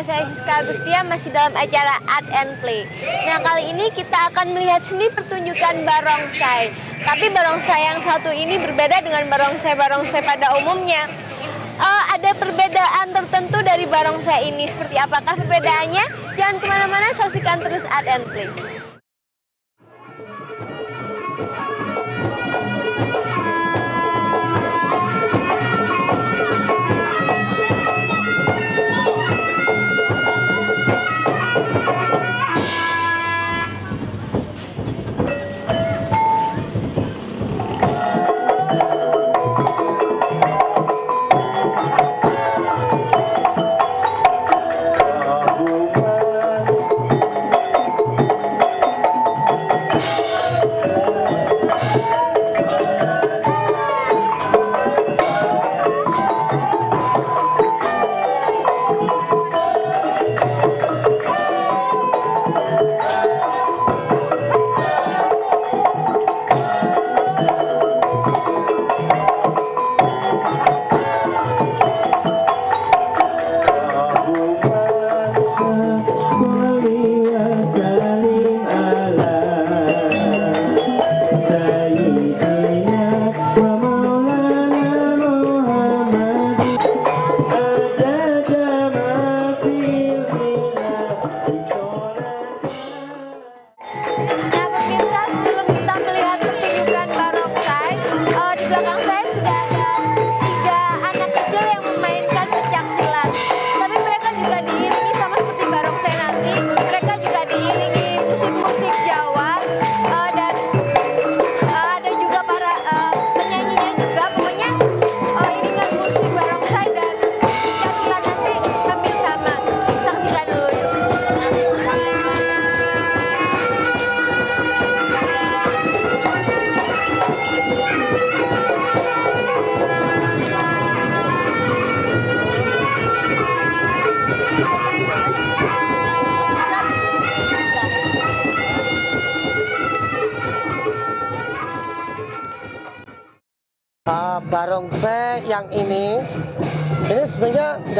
saya Siska Agustia masih dalam acara Art and Play. Nah kali ini kita akan melihat seni pertunjukan barongsai. Tapi barongsai yang satu ini berbeda dengan barongsai-barongsai pada umumnya. Uh, ada perbedaan tertentu dari barongsai ini. Seperti apakah perbedaannya? Jangan ke mana-mana, saksikan terus Art and Play.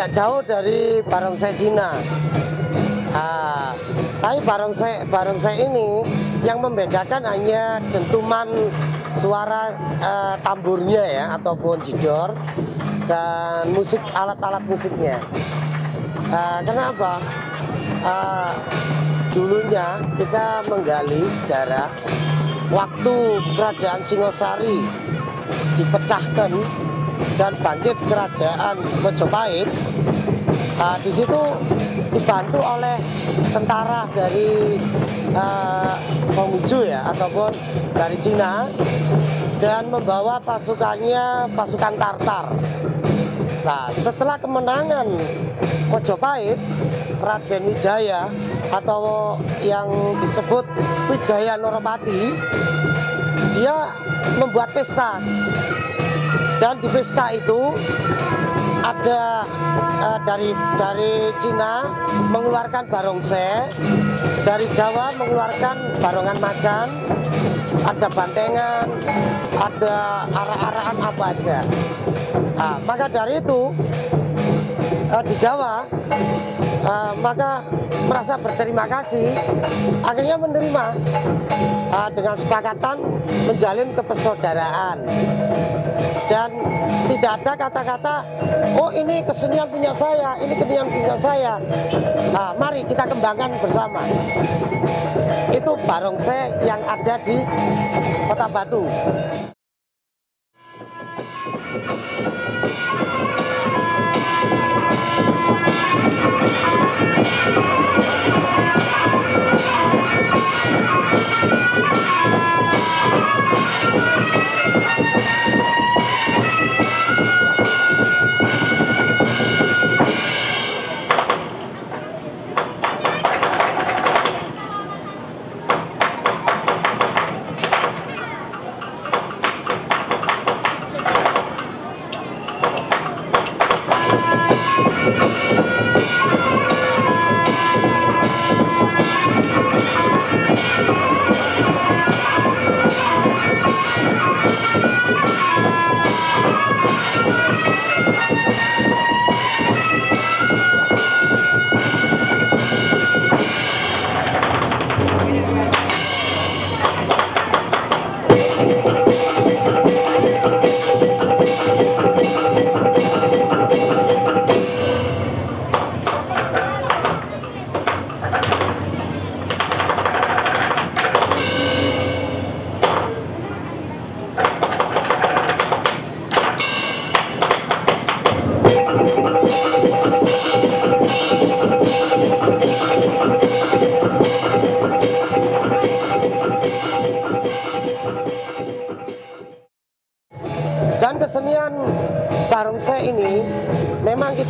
Nggak jauh dari barongsai Cina. Ah, tapi barongsai barongsai ini yang membedakan hanya dentuman suara eh, tamburnya ya ataupun jidor dan musik alat-alat musiknya. Ah, kenapa? Ah, dulunya kita menggali sejarah waktu kerajaan Singosari dipecahkan dan bangkit kerajaan Majapahit. Nah, di situ dibantu oleh tentara dari uh, ya ataupun dari Cina dan membawa pasukannya pasukan Tartar. Nah, setelah kemenangan Majapahit, Raden Wijaya atau yang disebut Wijaya Noropati, dia membuat pesta dan di pesta itu ada eh, dari dari Cina mengeluarkan barongsai, dari Jawa mengeluarkan barongan macan, ada bantengan, ada arah-arahan apa aja. Nah, maka dari itu eh, di Jawa eh, maka merasa berterima kasih, akhirnya menerima eh, dengan sepakatan menjalin kepersaudaraan dan tidak ada kata-kata oh ini kesenian punya saya ini kesenian punya saya. Nah, mari kita kembangkan bersama. Itu barongsai yang ada di kota Batu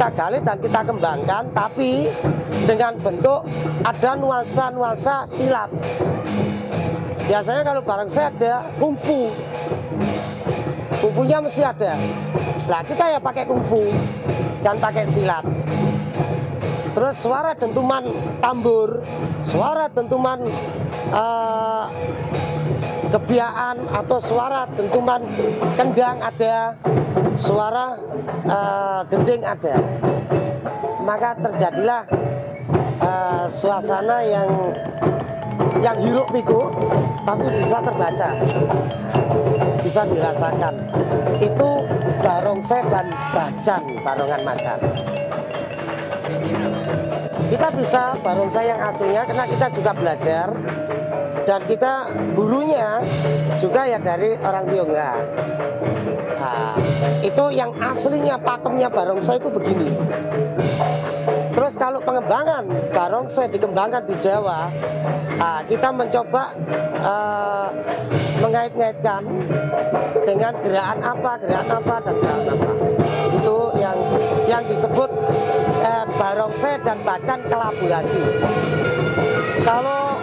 kita gali dan kita kembangkan, tapi dengan bentuk ada nuansa-nuansa silat. Biasanya kalau barongsai ada kungfu, kungfunya mesti ada. Nah kita ya pakai kungfu dan pakai silat. Terus suara dentuman tambur, suara dentuman eh, kebiaan atau suara dentuman kendang ada, suara eh, gending ada. Maka terjadilah eh, suasana yang yang hiruk pikuk tapi bisa terbaca, bisa dirasakan. Itu barongsai dan bacan, barongan macan. Kita bisa barongsai yang aslinya karena kita juga belajar dan kita gurunya juga ya dari orang Tionghoa. Nah, itu yang aslinya pakemnya barongsai itu begini. Terus kalau pengembangan barongsai dikembangkan di Jawa, nah, kita mencoba eh, mengait-ngaitkan dengan gerakan apa, gerakan apa dan gerakan apa. Itu yang yang disebut eh, barongsai dan bacan kolaborasi. Kalau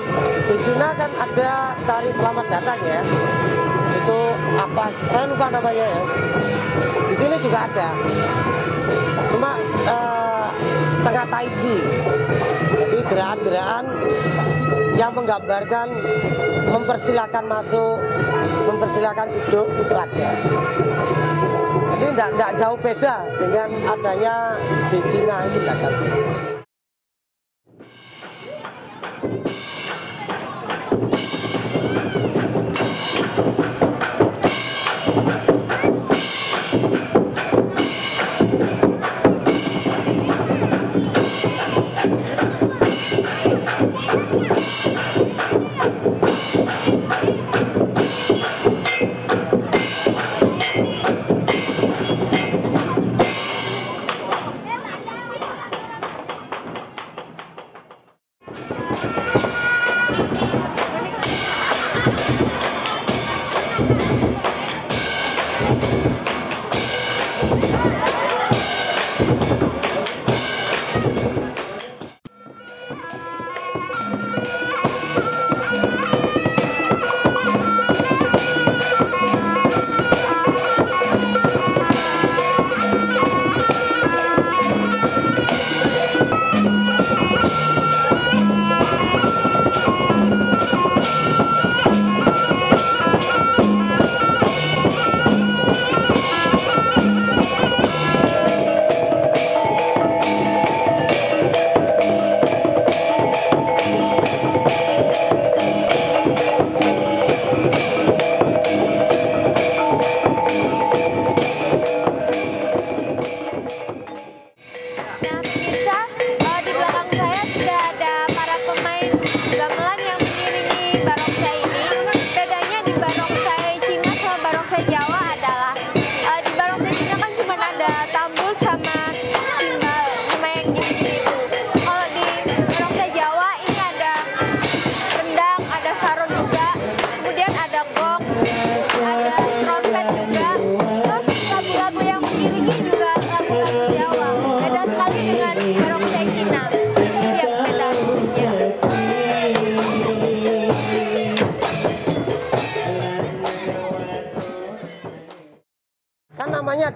di Cina kan ada tari selamat datang ya. Itu apa? Saya lupa namanya ya. Di sini juga ada. Cuma eh, setengah taiji. Jadi gerakan-gerakan yang menggambarkan mempersilahkan masuk, mempersilahkan duduk itu ada. Jadi tidak jauh beda dengan adanya di Cina itu tidak jauh.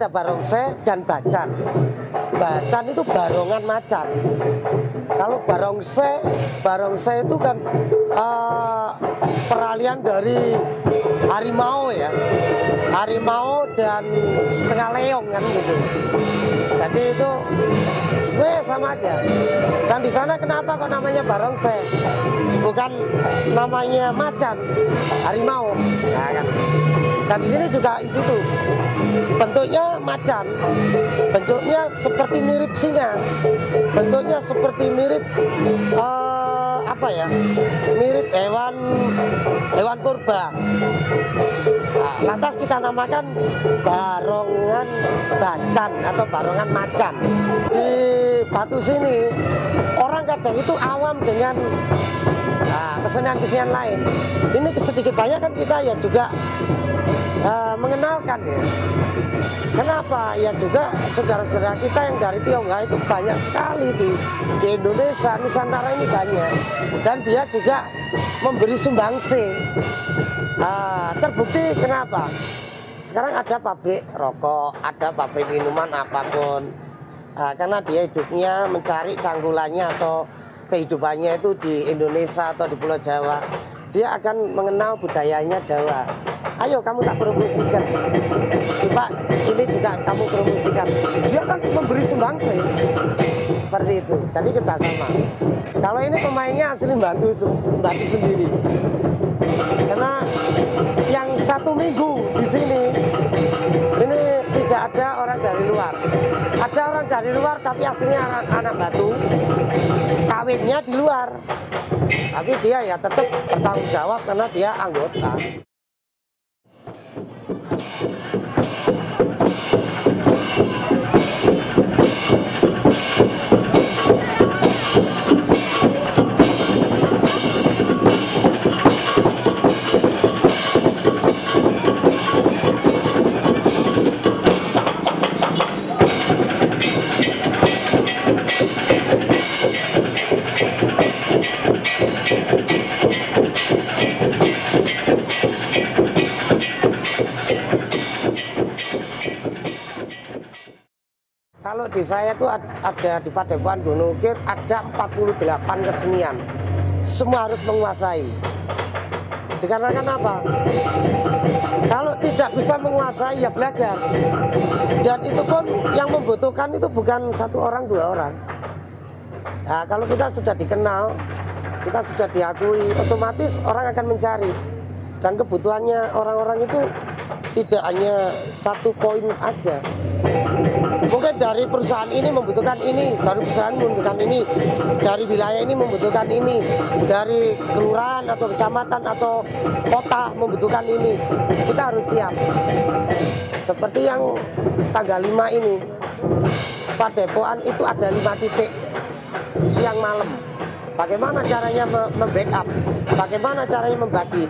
Ada barongsai dan bacan. Bacan itu barongan macan. Kalau barongsai, barongsai itu kan eh, peralihan dari harimau ya. Harimau dan setengah leong kan gitu. Jadi itu sebenarnya sama aja. Dan di sana kenapa kok namanya barongsai bukan namanya macan harimau. Nah, kan dan di sini juga itu tuh bentuknya macan. Bentuknya seperti mirip singa. Bentuknya seperti mirip eh, apa ya? Mirip hewan hewan purba. Nah, lantas kita namakan barongan bacan atau barongan macan. Di batu sini orang kadang itu awam dengan nah, kesenian-kesenian lain. Ini sedikit banyak kan kita ya juga eh, mengenalkan ya Kenapa? Ya juga saudara-saudara kita yang dari Tionghoa itu banyak sekali di, di Indonesia, Nusantara ini banyak. Dan dia juga memberi sumbangsi. Ah, terbukti kenapa? Sekarang ada pabrik rokok, ada pabrik minuman apa pun. Ah, karena dia hidupnya mencari canggulannya atau kehidupannya itu di Indonesia atau di Pulau Jawa. Dia akan mengenal budayanya Jawa. Ayo kamu tak promosikan. Coba ini juga kamu promosikan. Dia kan memberi sumbangsi. Seperti itu. Jadi kerjasama. Kalau ini pemainnya asli bantu bantu sendiri. Karena yang satu minggu di sini ini tidak ada orang dari luar. Ada orang dari luar tapi aslinya anak, anak batu. Kawinnya di luar. Tapi dia ya tetap bertanggung jawab karena dia anggota. Kalau di saya itu ad- ada di Padepokan Gunung Ukir ada 48 kesenian. Semua harus menguasai. Dikarenakan apa? Kalau tidak bisa menguasai ya belajar. Dan itu pun yang membutuhkan itu bukan satu orang dua orang. Nah, kalau kita sudah dikenal, kita sudah diakui, otomatis orang akan mencari. Dan kebutuhannya orang-orang itu tidak hanya satu poin aja. Mungkin dari perusahaan ini membutuhkan ini, dari perusahaan membutuhkan ini, dari wilayah ini membutuhkan ini, dari kelurahan atau kecamatan atau kota membutuhkan ini. Kita harus siap. Seperti yang tanggal 5 ini, Padepokan itu ada lima titik siang malam. Bagaimana caranya me- membackup? Bagaimana caranya membagi?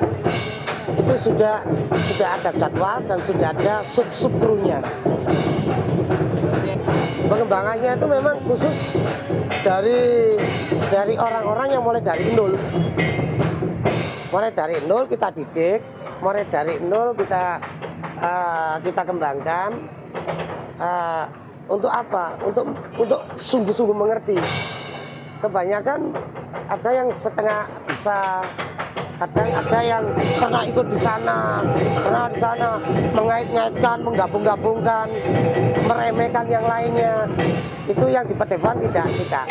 Itu sudah sudah ada jadwal dan sudah ada sub sub krunya. Pengembangannya itu memang khusus dari dari orang-orang yang mulai dari nol. Mulai dari nol kita didik, mulai dari nol kita eh, kita kembangkan. Eh, untuk apa? Untuk untuk sungguh-sungguh mengerti. Kebanyakan ada yang setengah bisa, kadang ada yang pernah ikut di sana, pernah di sana mengait-ngaitkan, menggabung-gabungkan, meremehkan yang lainnya. Itu yang di Padepokan tidak suka.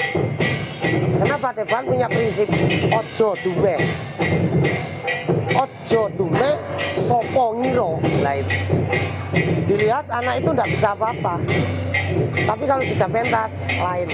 Karena Padepokan punya prinsip ojo dume. Ojo dume sopo ngiro. Lah itu. Dilihat anak itu tidak bisa apa-apa. Tapi kalau sudah pentas lain.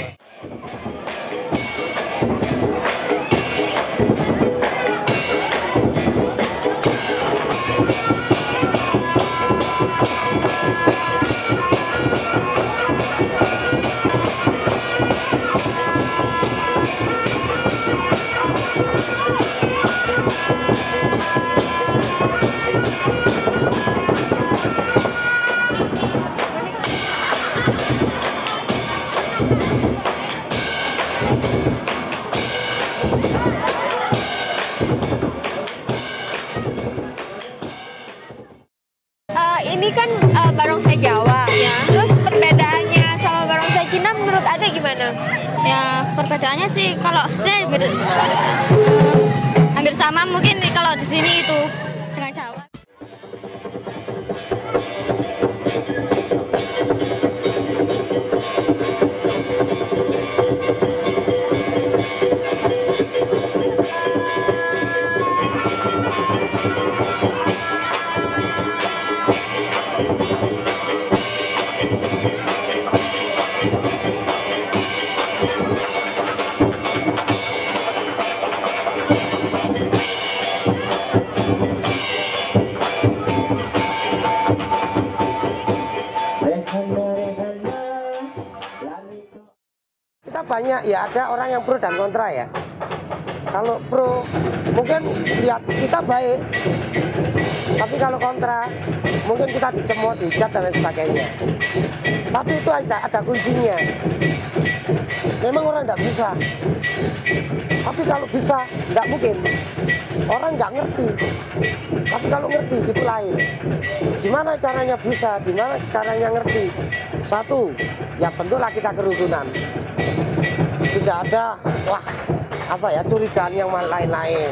Banyak ya ada orang yang pro dan kontra ya. Kalau pro mungkin lihat kita baik tapi kalau kontra mungkin kita dicemooh dihujat dan lain sebagainya. Tapi itu ada, ada kuncinya. Memang orang tidak bisa. Tapi kalau bisa nggak mungkin. Orang nggak ngerti. Tapi kalau ngerti itu lain. Gimana caranya bisa? Gimana caranya ngerti? Satu ya bentuklah kita kerukunan tidak ada wah apa ya curigaan yang lain-lain.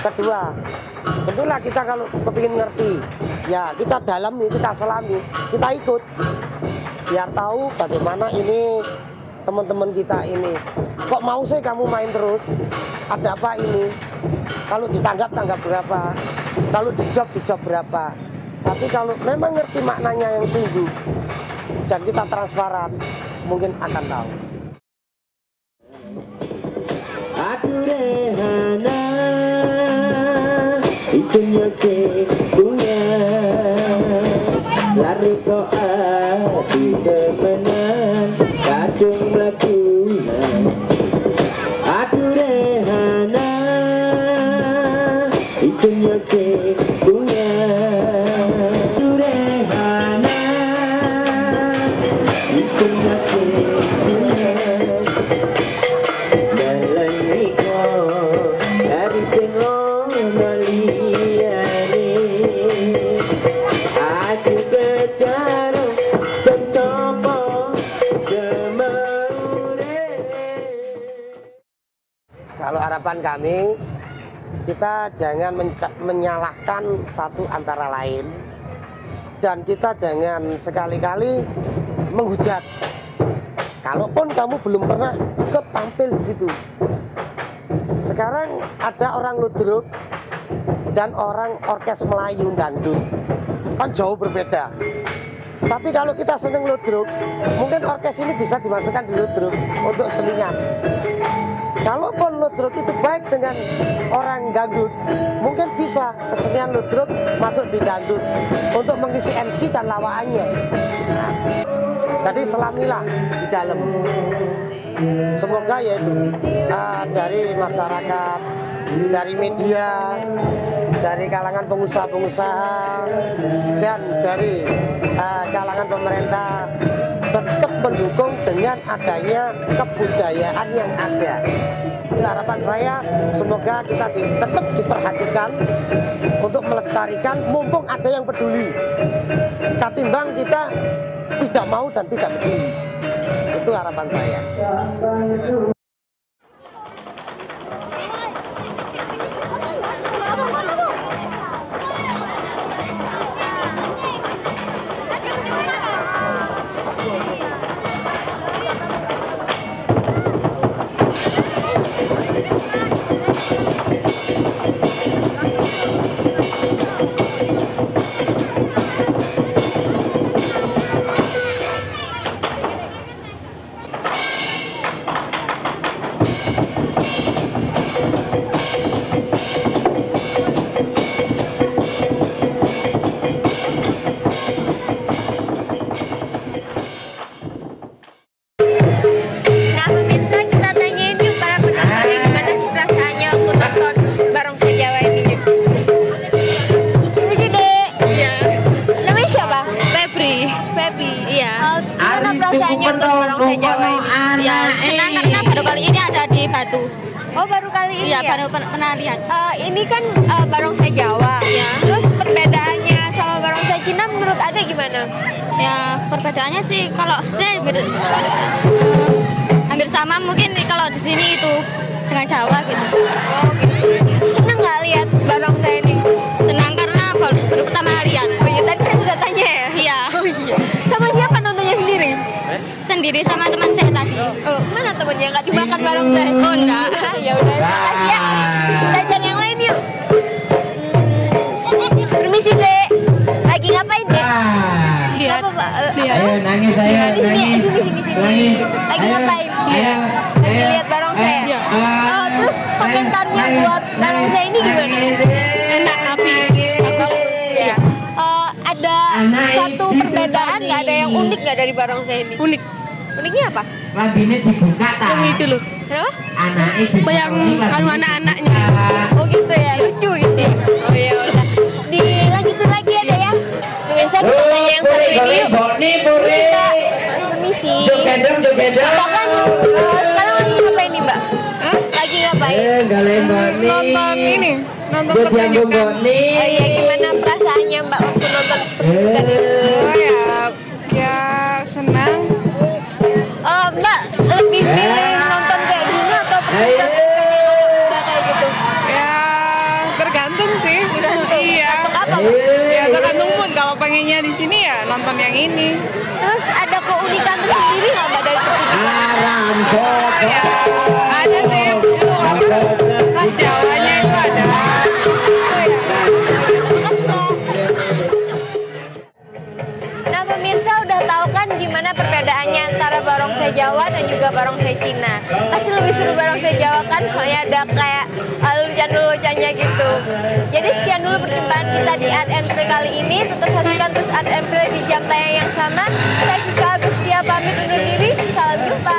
Kedua tentulah kita kalau kepingin ngerti ya kita dalami kita selami kita ikut. Biar tahu bagaimana ini teman-teman kita ini. Kok mau sih kamu main terus? Ada apa ini? Kalau ditanggap tanggap berapa? Kalau dijawab dijawab berapa? Tapi kalau memang ngerti maknanya yang sungguh dan kita transparan mungkin akan tahu Thank you. Kalau harapan kami, kita jangan menyalahkan satu antara lain, dan kita jangan sekali-kali menghujat. Kalaupun kamu belum pernah ikut tampil di situ, sekarang ada orang ludruk dan orang orkes Melayu dangdut, kan jauh berbeda. Tapi kalau kita seneng ludruk, mungkin orkes ini bisa dimasukkan di ludruk untuk selingan. Kalaupun ludruk itu baik dengan orang dangdut, mungkin bisa kesenian ludruk masuk di dangdut untuk mengisi MC dan lawaannya. Nah, jadi selamilah di dalam. Semoga yaitu uh, dari masyarakat, dari media, dari kalangan pengusaha-pengusaha, dan dari uh, kalangan pemerintah mendukung dengan adanya kebudayaan yang ada. Harapan saya semoga kita tetap diperhatikan untuk melestarikan mumpung ada yang peduli. Ketimbang kita tidak mau dan tidak peduli. Itu harapan saya. barongsai Jawa. Ya. Terus perbedaannya sama barongsai Cina menurut Anda gimana? Ya, perbedaannya sih kalau saya beda, uh, hampir sama mungkin kalau di sini itu dengan Jawa gitu. Oh, gitu. Senang nggak lihat barongsai ini? Senang karena baru, baru pertama kali lihat. Oh iya, tadi saya sudah tanya ya? Iya. Oh iya. Sama siapa nontonnya sendiri? Eh? Sendiri sama teman saya tadi. Oh, mana temannya nggak dimakan barongsai? Oh enggak. ya udah, makasih ya. Kita cari yang lain yuk. Lihat. Apa pak? Lihat. Ayo nangis sini, nangis. sini, sini, sini. Nangis. Lagi Ayo, ngapain? Ayo. Lagi lihat barong saya. ayo. Oh, terus komentarnya buat barong saya ini gimana? nangis. Enak tapi bagus. Ya. Eh, ada satu perbedaan nggak ada yang unik nggak dari barong saya ini? Unik. Uniknya apa? Lambine dibuka ta. Yang itu loh. Kenapa? Anake bisa Yang anu anak-anaknya. Oh gitu ya, lucu gitu ya. Oh ya udah. Pemirsa kita tanya yang satu ini yuk. Boni puri. Kita permisi. Jogendong jogendong. Mbak kan eh, sekarang lagi ngapain nih mbak? Lagi ngapain? Eh, galen boni. nonton ini nonton pertunjukan boni. Oh iya gimana perasaannya mbak waktu nonton pertunjukan ini? oh ya ya senang Eh, mbak lebih milih nonton kayak gini atau pertunjukan yang ada kuda kayak gitu? ya tergantung sih Tergantung. iya Tergantung apa? Mbak? ya tergantung mood kalau pengennya di sini ya nonton yang ini. Terus ada keunikan tersendiri nggak mbak dari pertunjukan? Ada sih Jawa dan juga barongsai Cina. Pasti lebih seru barongsai Jawa kan soalnya ada kayak eh, lucu-lucunya gitu. Jadi sekian dulu perjumpaan kita di Art and Play kali ini. Tetap saksikan terus Art and Play di jam tayang yang sama. Saya Siska Agustia pamit undur diri. Salam jumpa.